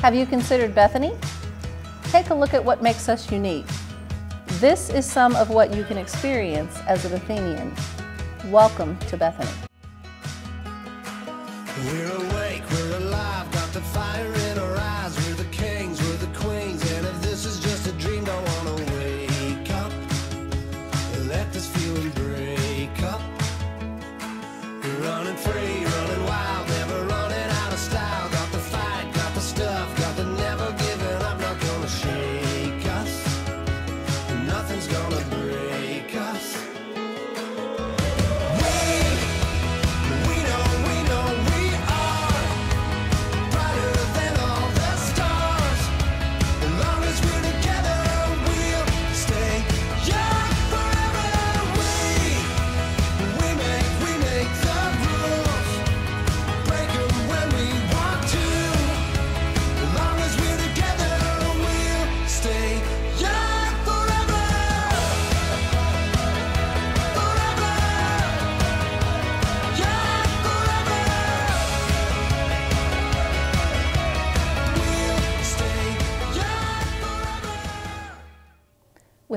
Have you considered Bethany? Take a look at what makes us unique. This is some of what you can experience as a Bethanian. Welcome to Bethany. We're awake, we're alive, got the fire in our eyes. We're the kings, we're the queens, and if this is just a dream, don't wanna wake up let this feeling break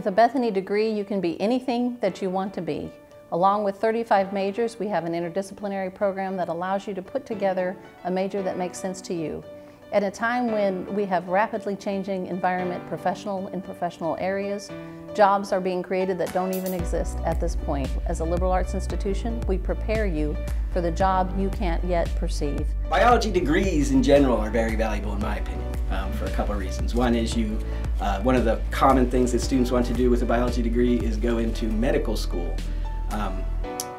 With a Bethany degree, you can be anything that you want to be. Along with 35 majors, we have an interdisciplinary program that allows you to put together a major that makes sense to you. At a time when we have rapidly changing environment, professional in professional areas, jobs are being created that don't even exist at this point. As a liberal arts institution, we prepare you for the job you can't yet perceive. Biology degrees in general are very valuable in my opinion um, for a couple of reasons. One is you, uh, one of the common things that students want to do with a biology degree is go into medical school. Um,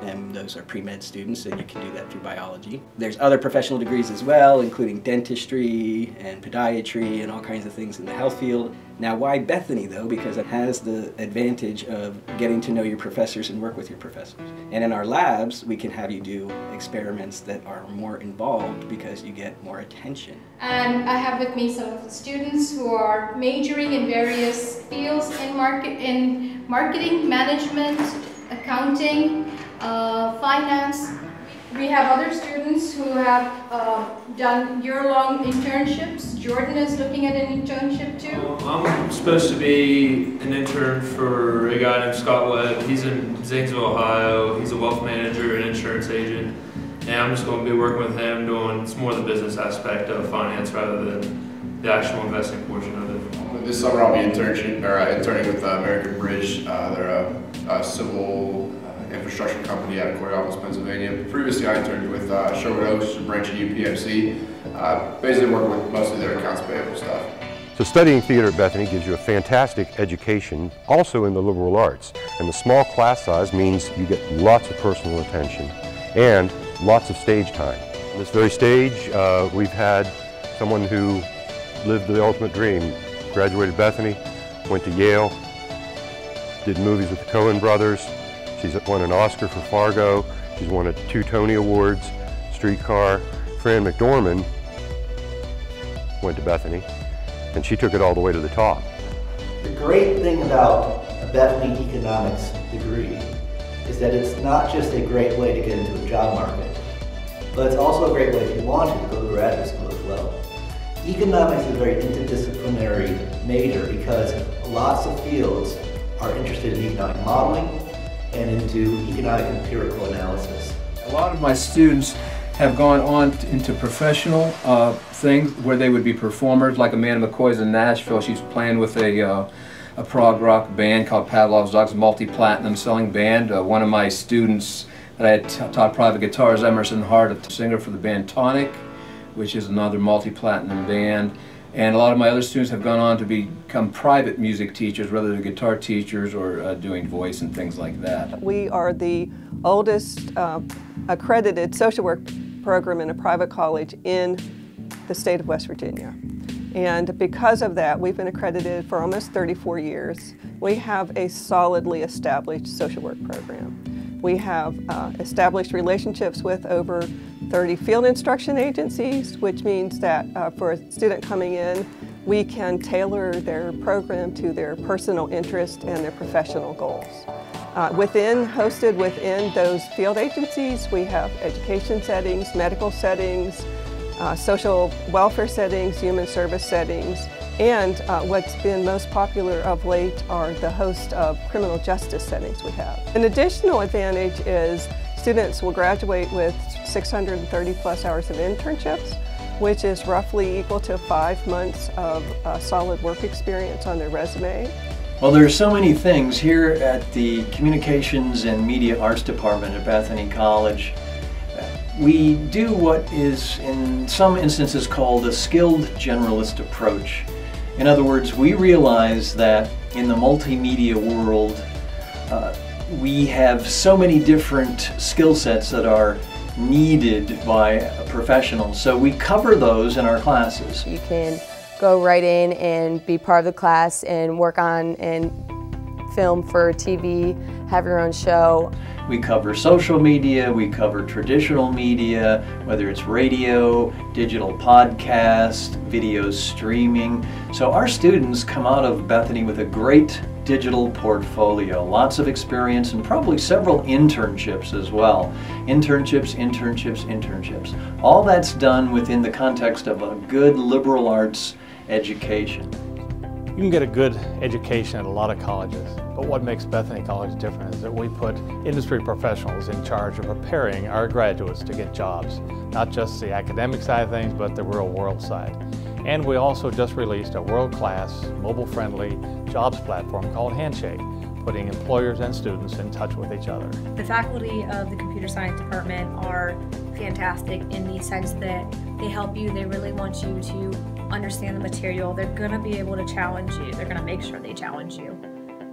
and those are pre-med students and you can do that through biology. There's other professional degrees as well, including dentistry and podiatry and all kinds of things in the health field. Now why Bethany though? Because it has the advantage of getting to know your professors and work with your professors. And in our labs, we can have you do experiments that are more involved because you get more attention. And I have with me some of the students who are majoring in various fields in market in marketing, management, accounting, uh, finance. We have other students who have uh, done year-long internships. Jordan is looking at an internship too. I'm supposed to be an intern for a guy named Scott Webb. He's in Zanesville, Ohio. He's a wealth manager and insurance agent. And I'm just going to be working with him doing, it's more the business aspect of finance rather than the actual investing portion of it. This summer I'll be internship, or, uh, interning with uh, American Bridge. Uh, they're a, a civil infrastructure company out of Coraopolis, Pennsylvania. Previously I interned with uh, Sherwood Oaks, a branch of UPMC. Uh, basically working with mostly their accounts payable stuff. So studying theater at Bethany gives you a fantastic education, also in the liberal arts. And the small class size means you get lots of personal attention and lots of stage time. On this very stage, uh, we've had someone who lived the ultimate dream, graduated Bethany, went to Yale, did movies with the Coen brothers. She's won an Oscar for Fargo. She's won a, two Tony Awards, Streetcar. Fran McDormand went to Bethany, and she took it all the way to the top. The great thing about a Bethany economics degree is that it's not just a great way to get into a job market, but it's also a great way if you want to go to graduate school as well. Economics is a very interdisciplinary major because lots of fields are interested in economic modeling and into economic empirical analysis. A lot of my students have gone on into professional uh, things where they would be performers, like Amanda McCoy's in Nashville. She's playing with a, uh, a prog rock band called Pavlov's Dogs, multi-platinum selling band. Uh, one of my students that I had taught private guitar is Emerson Hart, a singer for the band Tonic, which is another multi-platinum band. And a lot of my other students have gone on to become private music teachers, whether they're guitar teachers or uh, doing voice and things like that. We are the oldest uh, accredited social work program in a private college in the state of West Virginia. And because of that, we've been accredited for almost 34 years. We have a solidly established social work program. We have uh, established relationships with over 30 field instruction agencies, which means that uh, for a student coming in, we can tailor their program to their personal interest and their professional goals. Uh, within, hosted within those field agencies, we have education settings, medical settings, uh, social welfare settings, human service settings, and uh, what's been most popular of late are the host of criminal justice settings we have. An additional advantage is students will graduate with 630 plus hours of internships, which is roughly equal to five months of uh, solid work experience on their resume. Well, there are so many things here at the Communications and Media Arts Department at Bethany College. We do what is in some instances called a skilled generalist approach. In other words, we realize that in the multimedia world, uh, we have so many different skill sets that are needed by professionals. So we cover those in our classes. You can go right in and be part of the class and work on and film for TV, have your own show. We cover social media, we cover traditional media, whether it's radio, digital podcast, video streaming. So our students come out of Bethany with a great digital portfolio, lots of experience, and probably several internships as well. Internships, internships, internships. All that's done within the context of a good liberal arts education. You can get a good education at a lot of colleges, but what makes Bethany College different is that we put industry professionals in charge of preparing our graduates to get jobs, not just the academic side of things, but the real world side. And we also just released a world-class, mobile-friendly jobs platform called Handshake, putting employers and students in touch with each other. The faculty of the computer science department are fantastic in the sense that they help you, they really want you to understand the material. They're going to be able to challenge you. They're going to make sure they challenge you.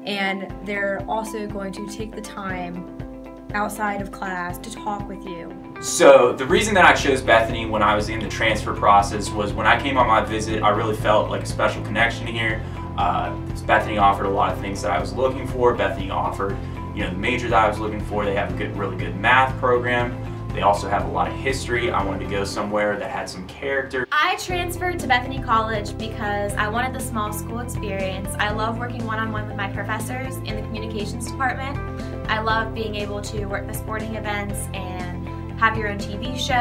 And they're also going to take the time outside of class to talk with you. So the reason that I chose Bethany when I was in the transfer process was when I came on my visit, I really felt like a special connection here. Uh, Bethany offered a lot of things that I was looking for. Bethany offered, you know, the major that I was looking for. They have a good, really good math program. They also have a lot of history. I wanted to go somewhere that had some character. I transferred to Bethany College because I wanted the small school experience. I love working one-on-one with my professors in the communications department. I love being able to work the sporting events and have your own TV show,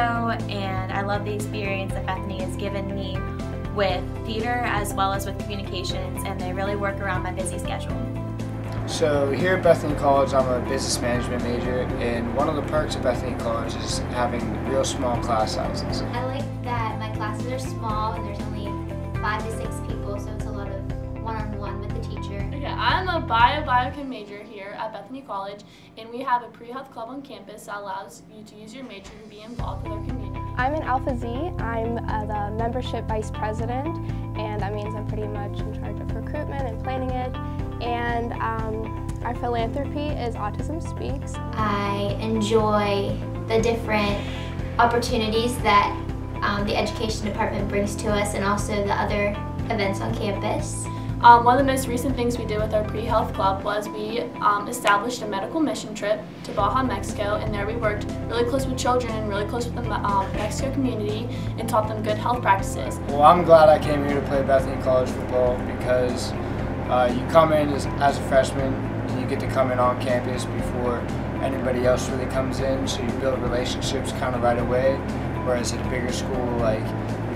and I love the experience that Bethany has given me with theater as well as with communications, and they really work around my busy schedule. So here at Bethany College, I'm a business management major, and one of the perks of Bethany College is having real small class sizes. I like that my classes are small and there's only five to six people, so it's a lot of one-on-one with the teacher. Okay, I'm a bio biochem major here at Bethany College, and we have a pre-health club on campus that allows you to use your major to be involved with our community. I'm in Alpha Xi. I'm uh, the membership vice president, and that means I'm pretty much in charge of recruitment and planning it. And um, our philanthropy is Autism Speaks. I enjoy the different opportunities that um, the education department brings to us and also the other events on campus. Um, one of the most recent things we did with our pre-health club was we um, established a medical mission trip to Baja, Mexico, and there we worked really close with children and really close with the um, Mexico community and taught them good health practices. Well, I'm glad I came here to play Bethany College football because uh, you come in as, as a freshman, and you get to come in on campus before anybody else really comes in, so you build relationships kind of right away. Whereas at a bigger school, like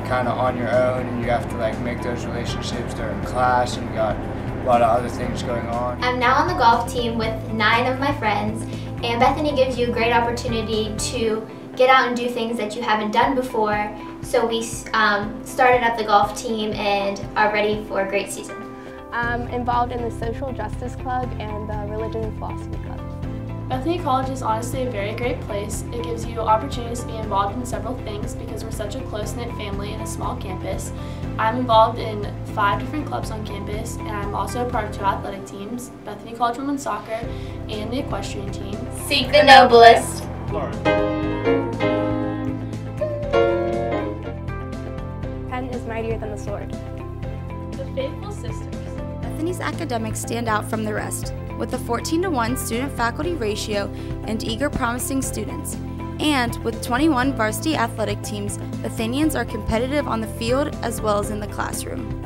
kind of on your own, and you have to like make those relationships during class, and you got a lot of other things going on. I'm now on the golf team with nine of my friends, and Bethany gives you a great opportunity to get out and do things that you haven't done before. So we um, started up the golf team and are ready for a great season. I'm involved in the Social Justice Club and the Religion and Philosophy Club. Bethany College is honestly a very great place. It gives you opportunities to be involved in several things because we're such a close-knit family in a small campus. I'm involved in five different clubs on campus and I'm also a part of two athletic teams, Bethany College Women's Soccer and the equestrian team. Seek the noblest. Pen is mightier than the sword. Academics stand out from the rest, with a 14 to 1 student faculty ratio and eager, promising students. And with 21 varsity athletic teams, Bethanians are competitive on the field as well as in the classroom.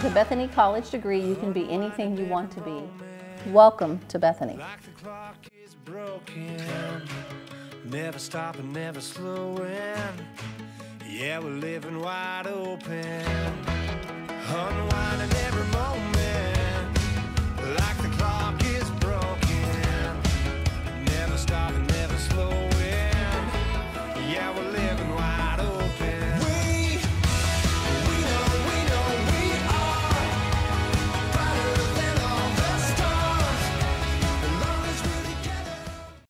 With a Bethany College degree, you can be anything you want to be. Welcome to Bethany. Never stopping, never slowing. Yeah, we're living wide open.